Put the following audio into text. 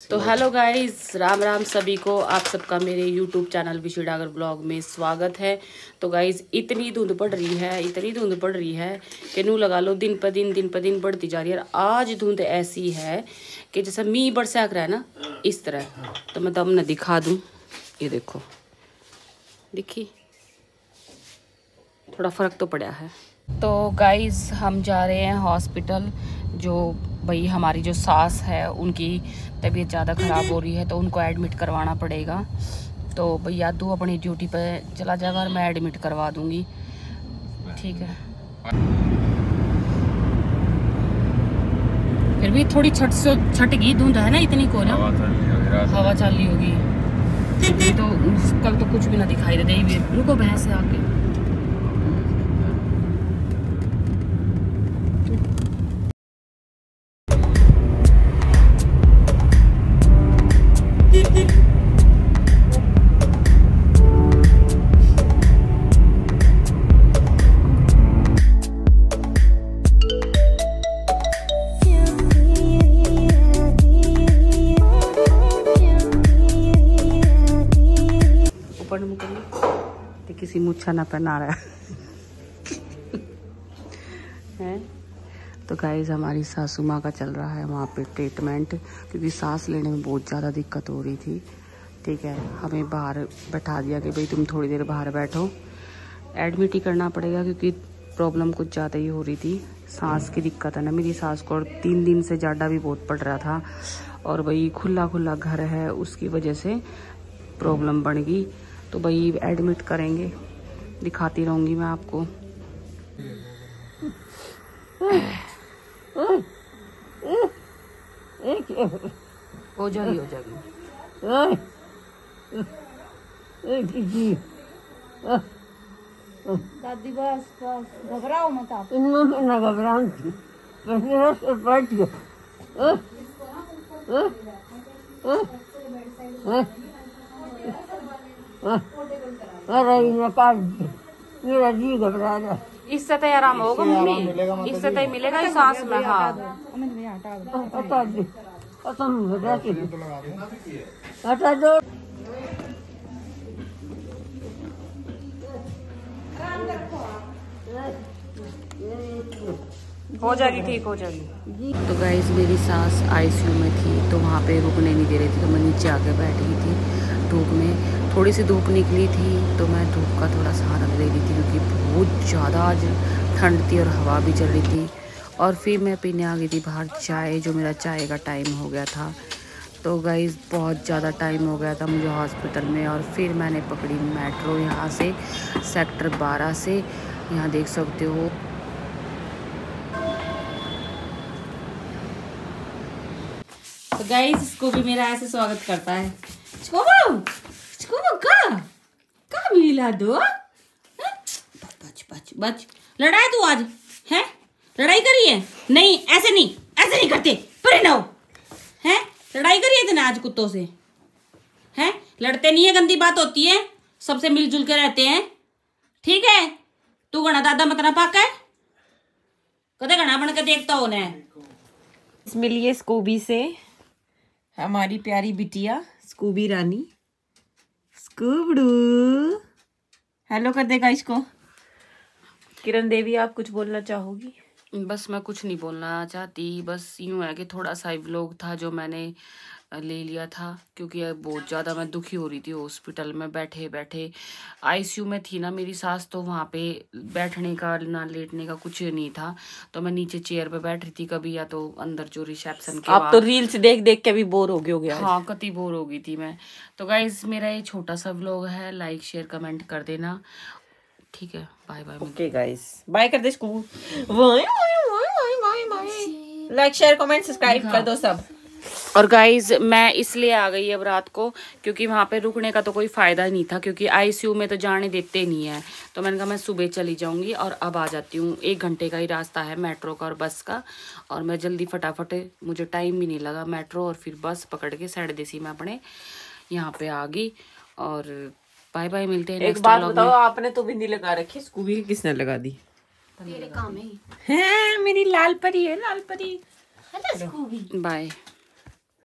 तो hello guys Ram Ram सभी को। आप सबका मेरे यूट्यूब चैनल विशी डागर ब्लॉग में स्वागत है। तो गाइस इतनी धुंध पड़ रही है इतनी धुंध पड़ रही है कि नू लगा लो दिन पर दिन दिन पर दिन बढ़ती जा रही है। आज धुंध ऐसी है कि जैसे मी बरसाक रहा है ना इस तरह। तो मैं तो अब दिखा दूँ। ये देखो। देखी थोड़ा फ़र्क तो पड़ा है। तो गाइज़ हम जा रहे हैं हॉस्पिटल जो भाई हमारी जो सास है उनकी तबीयत ज़्यादा ख़राब हो रही है तो उनको एडमिट करवाना पड़ेगा। तो भैया तू अपनी ड्यूटी पर चला जाएगा और मैं एडमिट करवा दूँगी। ठीक है। फिर भी थोड़ी छट से छट गई धुंध है ना इतनी को ना हवा चल रही होगी तो कल तो कुछ भी ना दिखाई दे रुको भैंस आके। मुकर किसी मुच्छा ना पहना रहा है। तो गाइज़ हमारी सासू माँ का चल रहा है वहाँ पे ट्रीटमेंट क्योंकि सांस लेने में बहुत ज़्यादा दिक्कत हो रही थी। ठीक है, हमें बाहर बैठा दिया कि भाई तुम थोड़ी देर बाहर बैठो। एडमिट ही करना पड़ेगा क्योंकि प्रॉब्लम कुछ ज़्यादा ही हो रही थी। सांस की दिक्कत है ना मेरी सांस को, और तीन दिन से ज़्यादा भी बहुत पड़ रहा था। और भाई खुला खुला घर है, उसकी वजह से प्रॉब्लम बढ़ गई। तो भाई एडमिट करेंगे दिखाती रहूँगी मैं आपको। हो जाएगी हो जाएगी। दादी बस बस घबराओ मत आप। ना घबराऊं। बस बैठ गया अरे मैं काट मेरा जी घबरा रहा इससे तो आराम होगा मम्मी। इससे तो मिलेगा ही सांस में हाँ। हटा दो। हटा हो दो। हो जाएगी ठीक हो जाएगी। तो गाइज़ मेरी सास आईसीयू में थी तो वहाँ पे रुकने नहीं दे रही थी तो मैं नीचे आके बैठी थी धूप में। थोड़ी सी धूप निकली थी तो मैं धूप का थोड़ा सहारा ले रही थी क्योंकि बहुत ज़्यादा आज ठंड थी और हवा भी चल रही थी। और फिर मैं पीने आ गई थी बाहर चाय, जो मेरा चाय का टाइम हो गया था। तो गाइज़ बहुत ज़्यादा टाइम हो गया था मुझे हॉस्पिटल में और फिर मैंने पकड़ी मेट्रो यहाँ से, सेक्टर बारह से। यहाँ देख सकते हो। तो गाइस इसको भी मेरा ऐसे स्वागत करता है। मिला दो। बच बच बच लड़ाई तू आज, है? लड़ाई करी है? नहीं, ऐसे नहीं ऐसे नहीं करते। परे ना है। लड़ाई करी है तेने आज कुत्तों से? हैं? लड़ते नहीं है, गंदी बात होती है। सबसे मिलजुल के रहते हैं। ठीक है? तू गणा दादा मतना पाका है कदे गणा बन के देखता हो ने मिलिए स्कूबी से। हमारी प्यारी बिटिया, स्कूबी रानी। स्कूबड़ू। हेलो कर देगा इसको। किरण देवी आप कुछ बोलना चाहोगी? बस मैं कुछ नहीं बोलना चाहती। बस यूँ है कि थोड़ा सा व्लॉग था जो मैंने ले लिया था क्योंकि बहुत ज़्यादा मैं दुखी हो रही थी हॉस्पिटल में बैठे बैठे। आईसीयू में थी ना मेरी सास तो वहाँ पे बैठने का ना लेटने का कुछ नहीं था। तो मैं नीचे चेयर पे बैठ रही थी कभी या तो अंदर जो रिसेप्शन के आप तो रील्स देख देख के भी बोर हो गए हो गया हाँ कति बोर हो गई थी मैं। तो गाइज़ मेरा ये छोटा सा व्लॉग है लाइक शेयर कमेंट कर देना। ठीक है bye bye okay guys bye कर दे इसको bye bye bye bye like share comment subscribe कर दो सब. और गाइज़ मैं इसलिए आ गई अब रात को क्योंकि वहाँ पे रुकने का तो कोई फ़ायदा नहीं था क्योंकि आईसीयू में तो जाने देते नहीं है। तो मैंने कहा मैं सुबह चली जाऊँगी और अब आ जाती हूँ। एक घंटे का ही रास्ता है मेट्रो का और बस का। और मैं जल्दी फटाफट मुझे टाइम भी नहीं लगा मेट्रो और फिर बस पकड़ के साढ़े देसी में अपने यहाँ पे आ गई। और बाय बाय मिलते हैं एक बात बताओ आपने तो बिंदी लगा रखी स्कूबी किसने लगा दी? तेरे काम है। है मेरी लाल परी है लाल परी। बाय